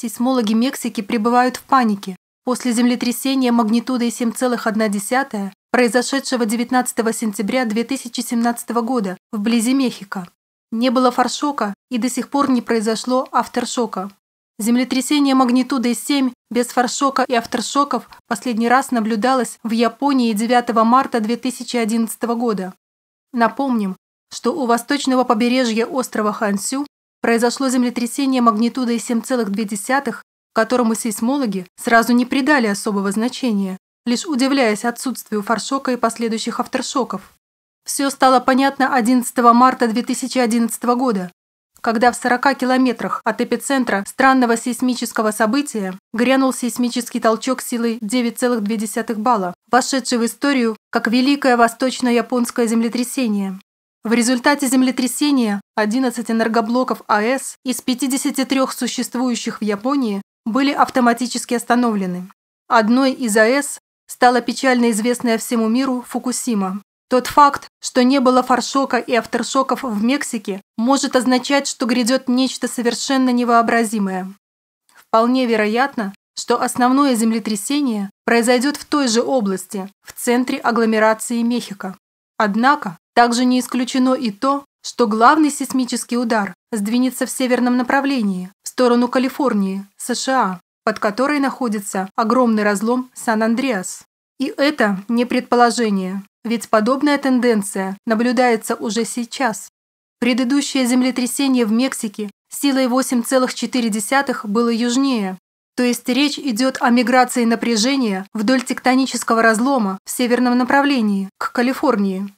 Сейсмологи Мексики пребывают в панике после землетрясения магнитудой 7,1, произошедшего 19 сентября 2017 года вблизи Мехико. Не было форшока и до сих пор не произошло авторшока. Землетрясение магнитудой 7 без форшока и авторшоков последний раз наблюдалось в Японии 9 марта 2011 года. Напомним, что у восточного побережья острова Хансю произошло землетрясение магнитудой 7,2, которому сейсмологи сразу не придали особого значения, лишь удивляясь отсутствию форшока и последующих авторшоков. Все стало понятно 11 марта 2011 года, когда в 40 километрах от эпицентра странного сейсмического события грянул сейсмический толчок силой 9,2 балла, вошедший в историю как Великое Восточно-Японское землетрясение. В результате землетрясения 11 энергоблоков АЭС из 53 существующих в Японии были автоматически остановлены. Одной из АЭС стала печально известная всему миру Фукусима. Тот факт, что не было форшока и авторшоков в Мексике, может означать, что грядет нечто совершенно невообразимое. Вполне вероятно, что основное землетрясение произойдет в той же области, в центре агломерации Мехико. Однако, также не исключено и то, что главный сейсмический удар сдвинется в северном направлении, в сторону Калифорнии, США, под которой находится огромный разлом Сан-Андреас. И это не предположение, ведь подобная тенденция наблюдается уже сейчас. Предыдущее землетрясение в Мексике силой 8,4 было южнее, то есть речь идет о миграции напряжения вдоль тектонического разлома в северном направлении, к Калифорнии.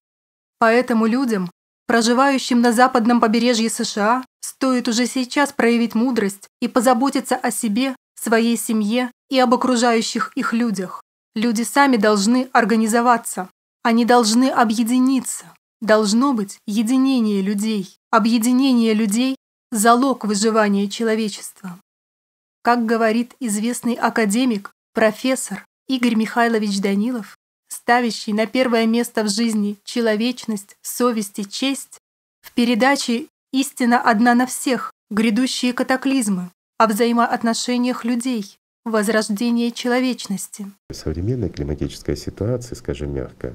Поэтому людям, проживающим на западном побережье США, стоит уже сейчас проявить мудрость и позаботиться о себе, своей семье и об окружающих их людях. Люди сами должны организоваться. Они должны объединиться. Должно быть единение людей. Объединение людей – залог выживания человечества. Как говорит известный академик, профессор Игорь Михайлович Данилов, ставящий на первое место в жизни человечность, совесть и честь, в передаче «Истина одна на всех. Грядущие катаклизмы» о взаимоотношениях людей, возрождение человечности. В современной климатической ситуации, скажем мягко,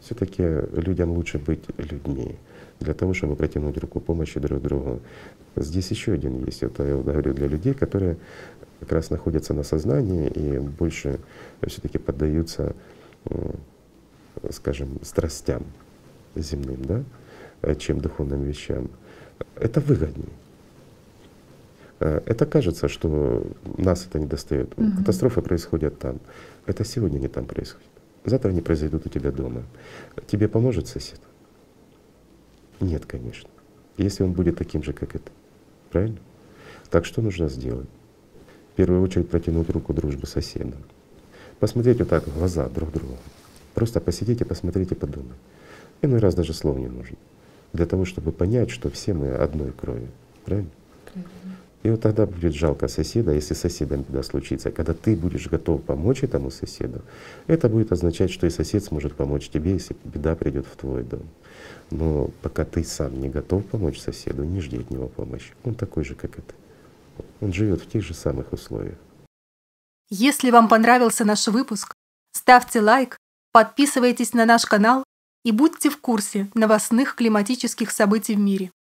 все-таки людям лучше быть людьми для того, чтобы протянуть руку помощи друг другу. Здесь еще один есть, это я говорю для людей, которые как раз находятся на сознании и больше все-таки поддаются, скажем, страстям земным, да, чем духовным вещам. Это выгоднее. Это кажется, что нас это не достает. Угу. Катастрофы происходят там. Это сегодня не там происходит. Завтра они произойдут у тебя дома. Тебе поможет сосед? Нет, конечно. Если он будет таким же, как это. Правильно? Так что нужно сделать? В первую очередь протянуть руку дружбы соседа. Посмотреть вот так в глаза друг другу. Просто посидите, посмотрите, подумайте. Иной раз даже слов не нужно. Для того, чтобы понять, что все мы одной крови. Правильно? И вот тогда будет жалко соседа, если соседом беда случится. Когда ты будешь готов помочь этому соседу, это будет означать, что и сосед сможет помочь тебе, если беда придет в твой дом. Но пока ты сам не готов помочь соседу, не жди от него помощи. Он такой же, как и ты. Он живет в тех же самых условиях. Если вам понравился наш выпуск, ставьте лайк, подписывайтесь на наш канал и будьте в курсе новостных климатических событий в мире.